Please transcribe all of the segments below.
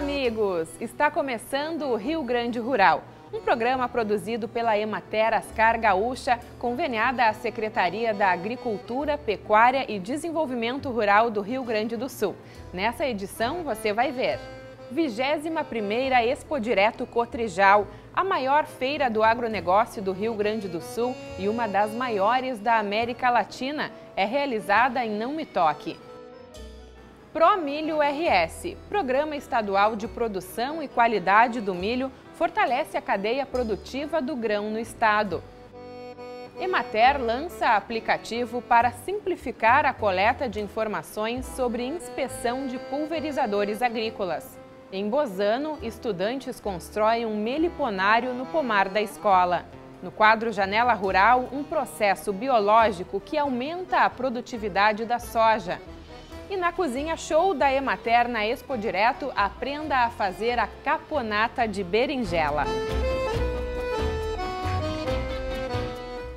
amigos! Está começando o Rio Grande Rural, um programa produzido pela Emater Ascar Gaúcha, conveniada à Secretaria da Agricultura, Pecuária e Desenvolvimento Rural do Rio Grande do Sul. Nessa edição você vai ver 21ª Expo Direto Cotrijal, a maior feira do agronegócio do Rio Grande do Sul e uma das maiores da América Latina, é realizada em Não Me Toque. ProMilho RS, Programa Estadual de Produção e Qualidade do Milho, fortalece a cadeia produtiva do grão no estado. Emater lança aplicativo para simplificar a coleta de informações sobre inspeção de pulverizadores agrícolas. Em Bozano, estudantes constroem um meliponário no pomar da escola. No quadro Janela Rural, um processo biológico que aumenta a produtividade da soja. E na cozinha show da Emater na Expo Direto, aprenda a fazer a caponata de berinjela.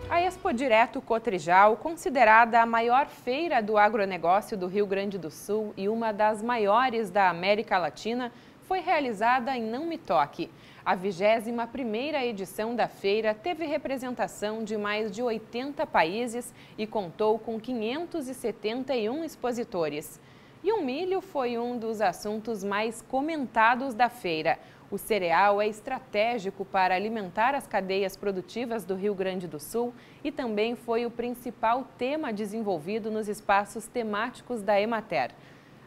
A Expo Direto Cotrijal, considerada a maior feira do agronegócio do Rio Grande do Sul e uma das maiores da América Latina, foi realizada em Não Me Toque. A 21ª edição da feira teve representação de mais de 80 países e contou com 571 expositores. E o milho foi um dos assuntos mais comentados da feira. O cereal é estratégico para alimentar as cadeias produtivas do Rio Grande do Sul e também foi o principal tema desenvolvido nos espaços temáticos da Emater.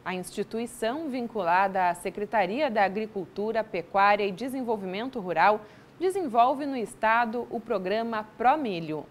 A instituição vinculada à Secretaria da Agricultura, Pecuária e Desenvolvimento Rural desenvolve no estado o programa ProMilho.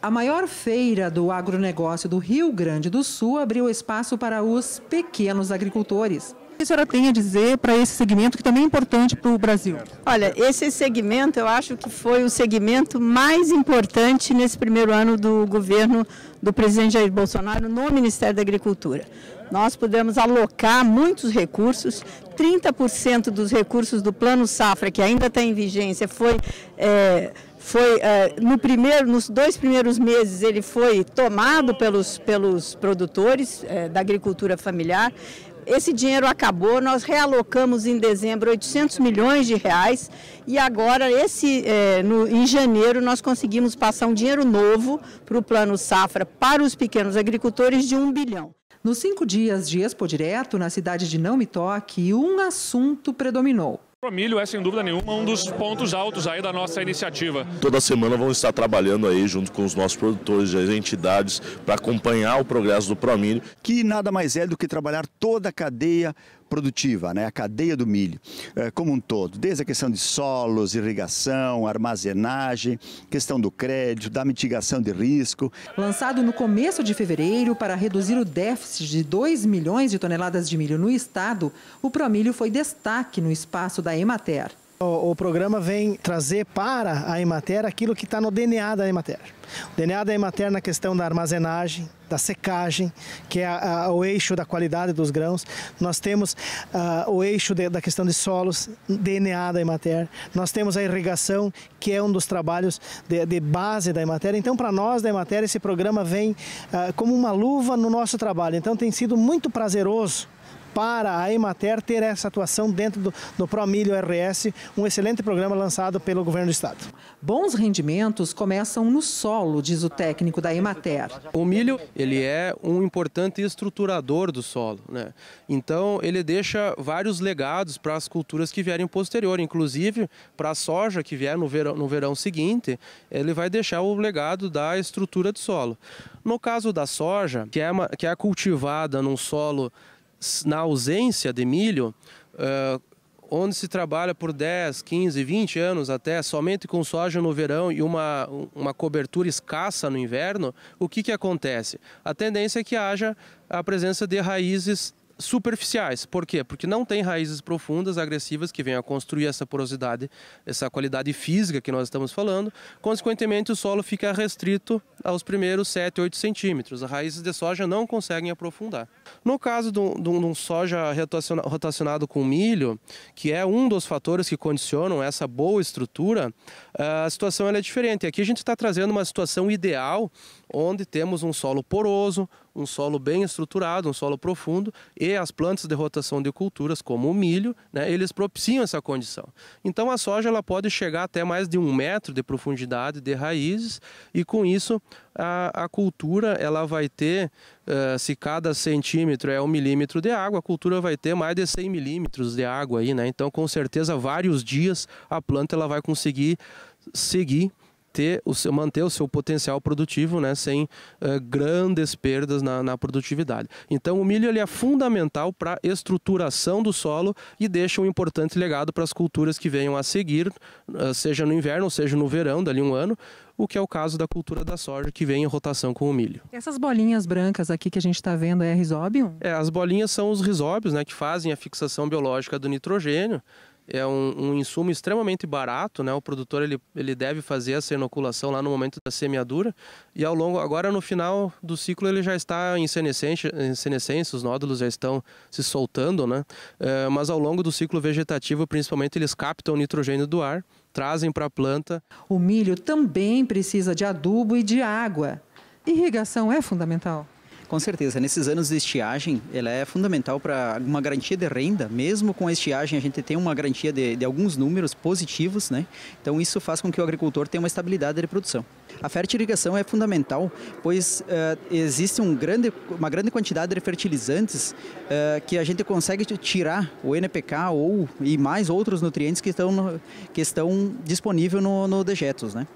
A maior feira do agronegócio do Rio Grande do Sul abriu espaço para os pequenos agricultores. Que a senhora tem a dizer para esse segmento que também é importante para o Brasil? Olha, esse segmento eu acho que foi o segmento mais importante nesse primeiro ano do governo do presidente Jair Bolsonaro no Ministério da Agricultura. Nós pudemos alocar muitos recursos, 30% dos recursos do Plano Safra, que ainda está em vigência, foi. É, foi é, no primeiro, nos dois primeiros meses ele foi tomado pelos, pelos produtores é, da agricultura familiar. Esse dinheiro acabou, nós realocamos em dezembro 800 milhões de reais e agora, esse, é, no, em janeiro, nós conseguimos passar um dinheiro novo para o Plano Safra para os pequenos agricultores de um bilhão. Nos cinco dias de Expo Direto, na cidade de Não Me Toque, um assunto predominou. O milho é, sem dúvida nenhuma, um dos pontos altos aí da nossa iniciativa. Toda semana vamos estar trabalhando aí junto com os nossos produtores e as entidades para acompanhar o progresso do Promilho. Que nada mais é do que trabalhar toda a cadeia produtiva, né? a cadeia do milho, é, como um todo, desde a questão de solos, irrigação, armazenagem, questão do crédito, da mitigação de risco. Lançado no começo de fevereiro para reduzir o déficit de 2 milhões de toneladas de milho no estado, o Promilho foi destaque no espaço da Emater. O, o programa vem trazer para a Emater aquilo que está no DNA da Emater. O DNA da Emater na questão da armazenagem, da secagem, que é a, a, o eixo da qualidade dos grãos. Nós temos uh, o eixo de, da questão de solos, DNA da Emater. Nós temos a irrigação, que é um dos trabalhos de, de base da Emater. Então, para nós da Emater, esse programa vem uh, como uma luva no nosso trabalho. Então, tem sido muito prazeroso para a Emater ter essa atuação dentro do, do ProMilho RS, um excelente programa lançado pelo governo do estado. Bons rendimentos começam no solo, diz o técnico da Emater. O milho ele é um importante estruturador do solo, né? Então ele deixa vários legados para as culturas que vierem posterior, inclusive para a soja que vier no verão, no verão seguinte, ele vai deixar o legado da estrutura do solo. No caso da soja, que é, uma, que é cultivada num solo na ausência de milho, uh, onde se trabalha por 10, 15, 20 anos até somente com soja no verão e uma, uma cobertura escassa no inverno, o que, que acontece? A tendência é que haja a presença de raízes superficiais. Por quê? Porque não tem raízes profundas, agressivas, que venham a construir essa porosidade, essa qualidade física que nós estamos falando. Consequentemente, o solo fica restrito aos primeiros 7, 8 centímetros. As raízes de soja não conseguem aprofundar. No caso de um soja rotacionado com milho, que é um dos fatores que condicionam essa boa estrutura, a situação é diferente. Aqui a gente está trazendo uma situação ideal, onde temos um solo poroso, um solo bem estruturado, um solo profundo, e as plantas de rotação de culturas, como o milho, né, eles propiciam essa condição. Então a soja ela pode chegar até mais de um metro de profundidade de raízes, e com isso a, a cultura ela vai ter, uh, se cada centímetro é um milímetro de água, a cultura vai ter mais de 100 milímetros de água aí, né? Então com certeza vários dias a planta ela vai conseguir seguir ter o seu, manter o seu potencial produtivo né, sem uh, grandes perdas na, na, produtividade. Então o milho ele é fundamental para a estruturação do solo e deixa um importante legado para as culturas que venham a seguir, uh, seja no inverno, seja no verão, dali um ano, o que é o caso da cultura da soja, que vem em rotação com o milho. Essas bolinhas brancas aqui que a gente está vendo é risóbio? É, as bolinhas são os risóbios, né, que fazem a fixação biológica do nitrogênio é um, um, insumo extremamente barato, né? O produtor ele, ele deve fazer essa inoculação lá no momento da semeadura e ao longo agora no final do ciclo ele já está em senescência, em senescência os nódulos já estão se soltando, né? É, mas ao longo do ciclo vegetativo, principalmente eles captam nitrogênio do ar, trazem para a planta. O milho também precisa de adubo e de água. Irrigação é fundamental. Com certeza, nesses anos de estiagem, ela é fundamental para uma garantia de renda. Mesmo com a estiagem, a gente tem uma garantia de, de alguns números positivos, né? Então isso faz com que o agricultor tenha uma estabilidade de produção. A fertilização é fundamental, pois uh, existe um grande, uma grande quantidade de fertilizantes uh, que a gente consegue tirar o NPK ou e mais outros nutrientes que estão, no, que estão disponíveis no, no dejetos, né?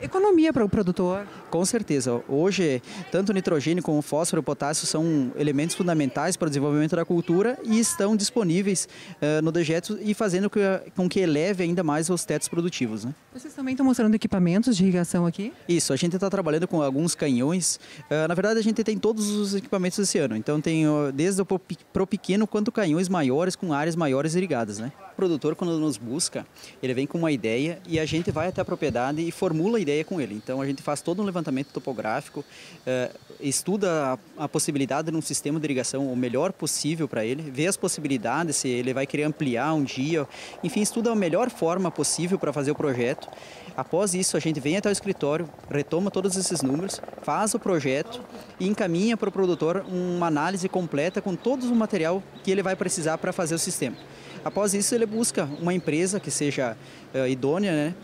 Economia para o produtor. Com certeza. Hoje, tanto o nitrogênio como o fósforo e o potássio são elementos fundamentais para o desenvolvimento da cultura e estão disponíveis uh, no dejeto e fazendo que, com que eleve ainda mais os tetos produtivos. Né? Vocês também estão mostrando equipamentos de irrigação aqui? Isso, a gente está trabalhando com alguns canhões. Uh, na verdade, a gente tem todos os equipamentos esse ano. Então, tem uh, desde o pro pequeno quanto canhões maiores com áreas maiores irrigadas. Né? O produtor, quando nos busca, ele vem com uma ideia e a gente vai até a propriedade e formula a ideia com ele. Então a gente faz todo um levantamento topográfico, uh, estuda a, a, possibilidade de um sistema de irrigação o melhor possível para ele, vê as possibilidades, se ele vai querer ampliar um dia, enfim, estuda a melhor forma possível para fazer o projeto. Após isso, a gente vem até o escritório, retoma todos esses números, faz o projeto e encaminha para o produtor uma análise completa com todo o material que ele vai precisar para fazer o sistema. Após isso, ele busca uma empresa que seja uh, idônea, né?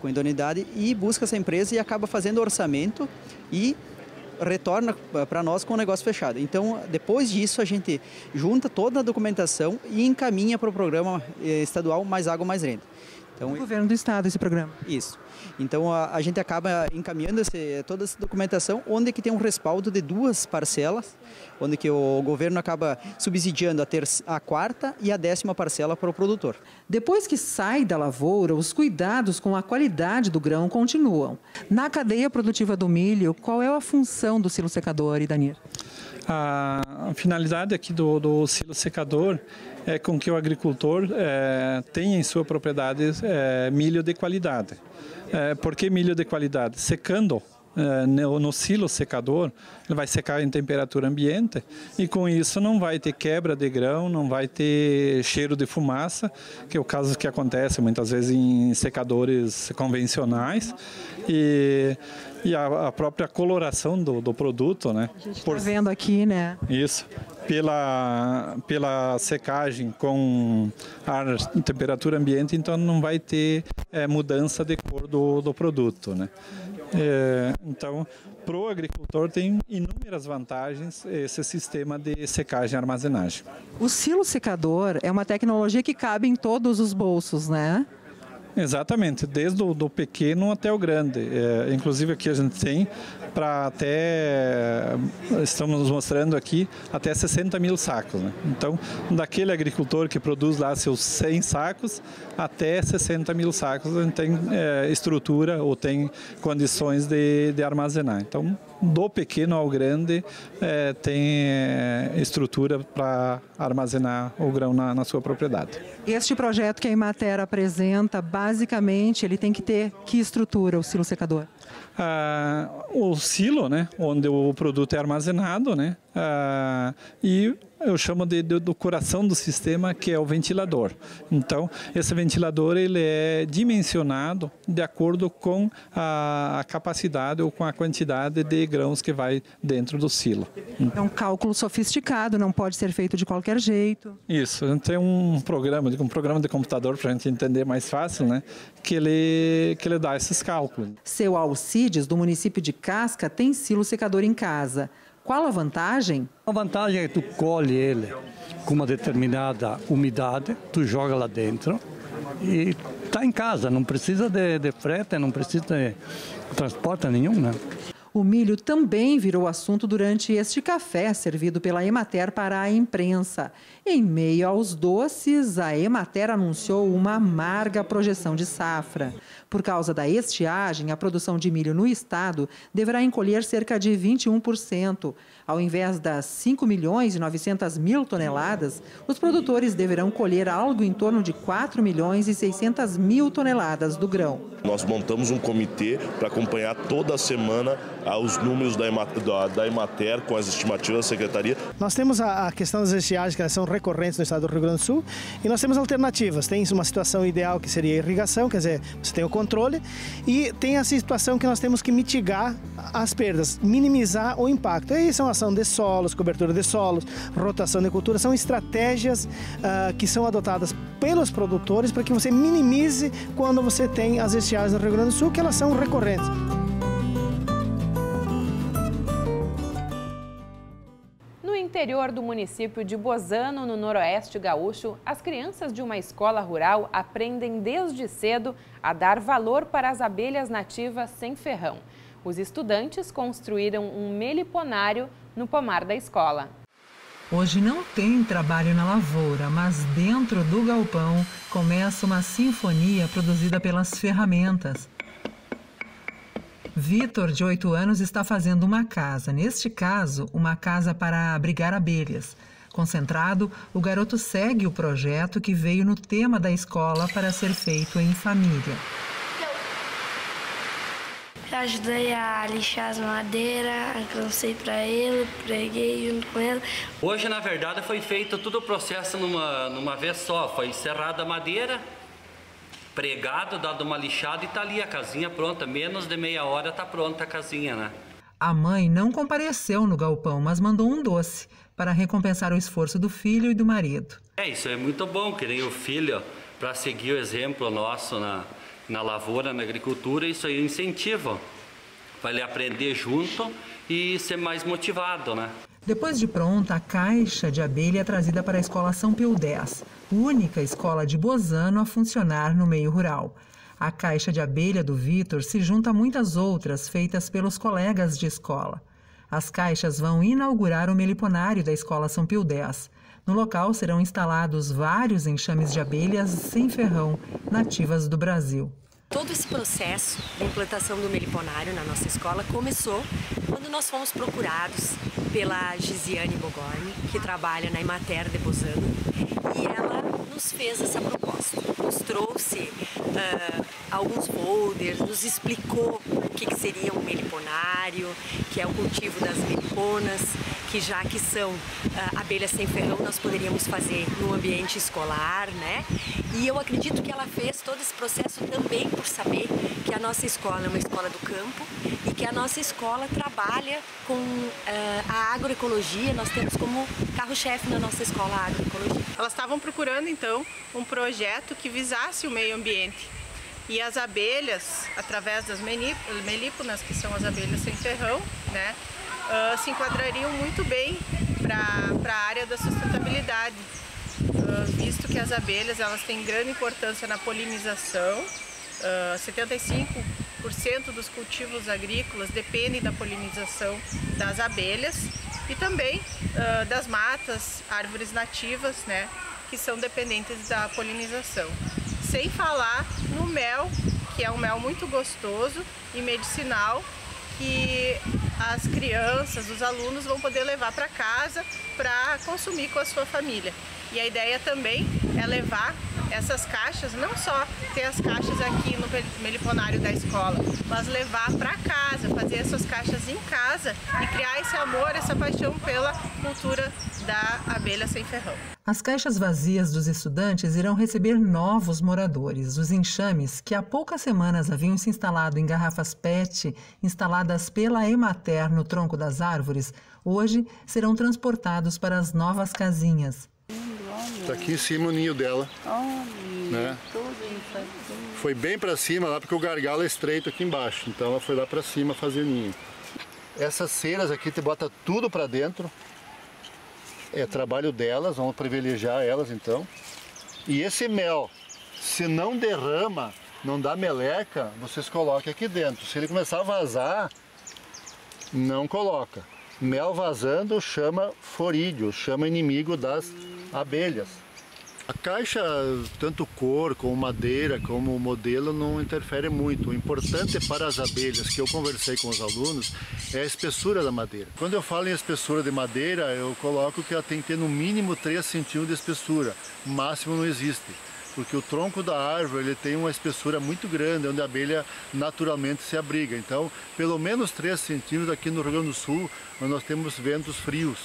Com idoneidade e busca essa empresa e acaba fazendo orçamento e retorna para nós com o negócio fechado. Então, depois disso, a gente junta toda a documentação e encaminha para o programa eh, estadual Mais Água, Mais Renda. Então, o governo do estado esse programa. Isso. Então a, a gente acaba encaminhando esse, toda essa documentação, onde que tem um respaldo de duas parcelas, onde que o governo acaba subsidiando a, ter, a quarta e a décima parcela para o produtor. Depois que sai da lavoura, os cuidados com a qualidade do grão continuam. Na cadeia produtiva do milho, qual é a função do silo secador, Idanir? A finalidade aqui do, do silo secador é com que o agricultor é, tenha em sua propriedade é, milho de qualidade. É, por que milho de qualidade? Secando é, no silo secador, ele vai secar em temperatura ambiente e com isso não vai ter quebra de grão, não vai ter cheiro de fumaça, que é o caso que acontece muitas vezes em secadores convencionais. E e a, a própria coloração do, do, produto, né? A gente está vendo aqui, né? Isso. Pela, pela secagem com ar, temperatura ambiente, então não vai ter é, mudança de cor do, do produto, né? É, então, para o agricultor tem inúmeras vantagens esse sistema de secagem e armazenagem. O silo secador é uma tecnologia que cabe em todos os bolsos, né? Exatamente, desde o do pequeno até o grande. É, inclusive aqui a gente tem para até, estamos mostrando aqui, até 60 mil sacos. Né? Então, daquele agricultor que produz lá seus 100 sacos, até 60 mil sacos a gente tem é, estrutura ou tem condições de, de armazenar. Então, do pequeno ao grande é, tem é, estrutura para armazenar o grão na, na, sua propriedade. Este projeto que a Imater apresenta, basicamente, ele tem que ter que estrutura, o silo secador? Ah, o silo, né, onde o produto é armazenado, né, ah, e eu chamo de, de, do coração do sistema, que é o ventilador. Então, esse ventilador ele é dimensionado de acordo com a, a capacidade ou com a quantidade de grãos que vai dentro do silo. É um cálculo sofisticado, não pode ser feito de qualquer jeito. Isso, tem um programa, um programa de computador para a gente entender mais fácil, né? Que ele, que ele dá esses cálculos. Seu Alcides, do município de Casca, tem silo secador em casa. Qual a vantagem? A vantagem é que tu colhe ele com uma determinada umidade, tu joga lá dentro e está em casa, não precisa de, de frete, não precisa de transporte nenhum, né? O milho também virou assunto durante este café servido pela Emater para a imprensa. Em meio aos doces, a Emater anunciou uma amarga projeção de safra. Por causa da estiagem, a produção de milho no estado deverá encolher cerca de 21%. Ao invés das 5 milhões e 900 mil toneladas, os produtores deverão colher algo em torno de 4 milhões e 600 mil toneladas do grão. Nós montamos um comitê para acompanhar toda a semana os números da Emater com as estimativas da Secretaria. Nós temos a questão das estiagens que são recorrentes no estado do Rio Grande do Sul e nós temos alternativas. Tem uma situação ideal que seria a irrigação, quer dizer, você tem o controle, e tem a situação que nós temos que mitigar as perdas, minimizar o impacto. E aí são ação de solos, cobertura de solos, rotação de cultura, são estratégias uh, que são adotadas pelos produtores para que você minimize quando você tem as estiagens no Rio Grande do Sul, que elas são recorrentes. No interior do município de Bozano, no noroeste gaúcho, as crianças de uma escola rural aprendem desde cedo a dar valor para as abelhas nativas sem ferrão. Os estudantes construíram um meliponário no pomar da escola. Hoje não tem trabalho na lavoura, mas dentro do galpão começa uma sinfonia produzida pelas ferramentas. Vitor, de 8 anos, está fazendo uma casa. Neste caso, uma casa para abrigar abelhas. Concentrado, o garoto segue o projeto que veio no tema da escola para ser feito em família. Eu ajudei a lixar as madeiras, alcancei para ele, preguei junto com ele. Hoje, na verdade, foi feito todo o processo numa, numa vez só. Foi encerrada a madeira, pregado, dado uma lixada e tá ali a casinha pronta. Menos de meia hora tá pronta a casinha, né? A mãe não compareceu no galpão, mas mandou um doce para recompensar o esforço do filho e do marido. É, isso é muito bom, que nem o filho, para seguir o exemplo nosso na, na lavoura, na agricultura, isso aí incentiva para ele aprender junto e ser mais motivado, né? Depois de pronta, a caixa de abelha é trazida para a Escola São Pio X, única escola de Bozano a funcionar no meio rural. A caixa de abelha do Vitor se junta a muitas outras feitas pelos colegas de escola. As caixas vão inaugurar o meliponário da Escola São Pio X. No local serão instalados vários enxames de abelhas sem ferrão, nativas do Brasil. Todo esse processo de implantação do meliponário na nossa escola começou quando nós fomos procurados pela Gisiane Bogorni, que trabalha na Imater de Bozano, e ela nos fez essa proposta, nos trouxe uh, alguns folders, nos explicou o que, que seria um meliponário, que é o cultivo das meliponas, que já que são uh, abelhas sem ferrão, nós poderíamos fazer no ambiente escolar, né? E eu acredito que ela fez todo esse processo também por saber que a nossa escola é uma escola do campo e que a nossa escola trabalha com uh, a agroecologia. Nós temos como carro-chefe na nossa escola a agroecologia. Elas estavam procurando então um projeto que visasse o meio ambiente. E as abelhas, através das melíponas, que são as abelhas sem ferrão, né, uh, se enquadrariam muito bem para a área da sustentabilidade, uh, visto que as abelhas elas têm grande importância na polinização, uh, 75% dos cultivos agrícolas dependem da polinização das abelhas e também das matas, árvores nativas, né, que são dependentes da polinização. Sem falar no mel, que é um mel muito gostoso e medicinal, que as crianças, os alunos vão poder levar para casa para consumir com a sua família. E a ideia também é levar essas caixas, não só ter as caixas aqui no meliponário da escola, mas levar para casa, fazer essas caixas em casa e criar esse amor, essa paixão pela cultura da abelha sem ferrão. As caixas vazias dos estudantes irão receber novos moradores. Os enxames, que há poucas semanas haviam se instalado em garrafas PET instaladas pela Emater no tronco das árvores, hoje serão transportados para as novas casinhas. Está aqui em cima o ninho dela. né? Foi bem para cima lá porque o gargalo é estreito aqui embaixo. Então ela foi lá para cima fazer ninho. Essas ceras aqui te bota tudo para dentro. É trabalho delas, vamos privilegiar elas então. E esse mel, se não derrama, não dá meleca, vocês colocam aqui dentro. Se ele começar a vazar, não coloca. Mel vazando chama forídeo, chama inimigo das abelhas. A caixa, tanto cor, como madeira, como modelo, não interfere muito. O importante para as abelhas, que eu conversei com os alunos, é a espessura da madeira. Quando eu falo em espessura de madeira, eu coloco que ela tem que ter no mínimo 3 centímetros de espessura. O máximo não existe porque o tronco da árvore ele tem uma espessura muito grande, onde a abelha naturalmente se abriga. Então, pelo menos 3 centímetros aqui no Rio Grande do Sul, nós temos ventos frios.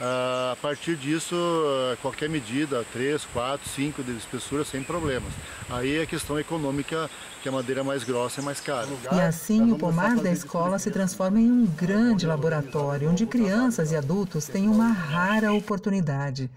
Uh, a partir disso, uh, qualquer medida, 3, 4, 5 de espessura, sem problemas. Aí a questão econômica, que a madeira mais grossa é mais cara. E assim, o pomar da escola se transforma em um grande laboratório, onde crianças e adultos têm uma rara oportunidade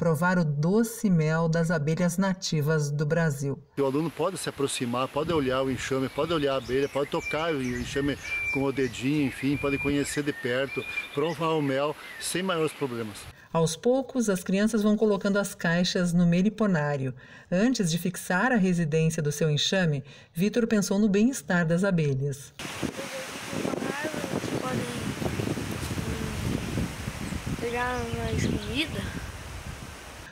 provar o doce mel das abelhas nativas do Brasil. O aluno pode se aproximar, pode olhar o enxame, pode olhar a abelha, pode tocar o enxame com o dedinho, enfim, pode conhecer de perto, provar o mel sem maiores problemas. Aos poucos, as crianças vão colocando as caixas no meliponário. Antes de fixar a residência do seu enxame, Vitor pensou no bem-estar das abelhas. pegar mais comida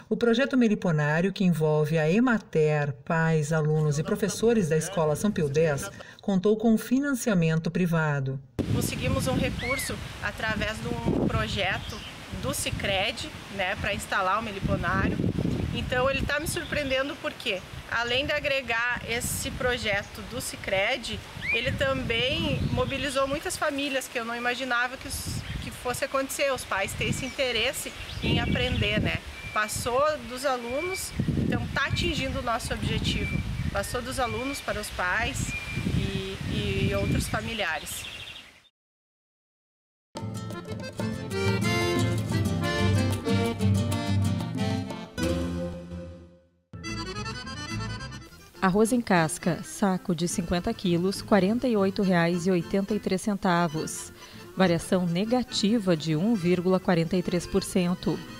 o projeto Meliponário, que envolve a Emater, pais, alunos e professores da Escola São Pio X, contou com financiamento privado. Conseguimos um recurso através de um projeto do Cicred, né, para instalar o Meliponário. Então ele está me surpreendendo porque, além de agregar esse projeto do Cicred, ele também mobilizou muitas famílias que eu não imaginava que, que fosse acontecer, os pais terem esse interesse em aprender, né? Passou dos alunos, então está atingindo o nosso objetivo. Passou dos alunos para os pais e, e outros familiares. Arroz em casca, saco de 50 quilos, R$ 48,83. Variação negativa de 1,43%.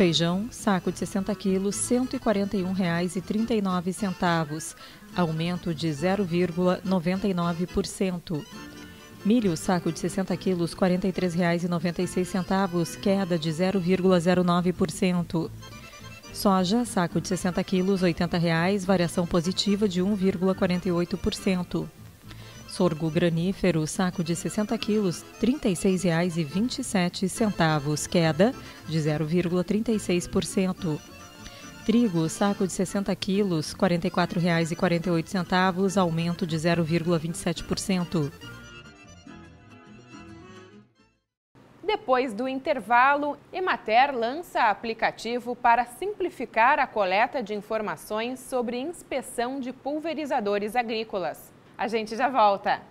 Feijão, saco de 60 quilos, R$ 141,39, aumento de 0,99%. Milho, saco de 60 quilos, R$ 43,96, queda de 0,09%. Soja, saco de 60 quilos, 80 reais, variação positiva de 1,48%. Sorgo granífero, saco de 60 quilos, R$ 36,27, queda de 0,36%. Trigo, saco de 60 quilos, R$ 44,48, aumento de 0,27%. Depois do intervalo, Emater lança aplicativo para simplificar a coleta de informações sobre inspeção de pulverizadores agrícolas. A gente já volta.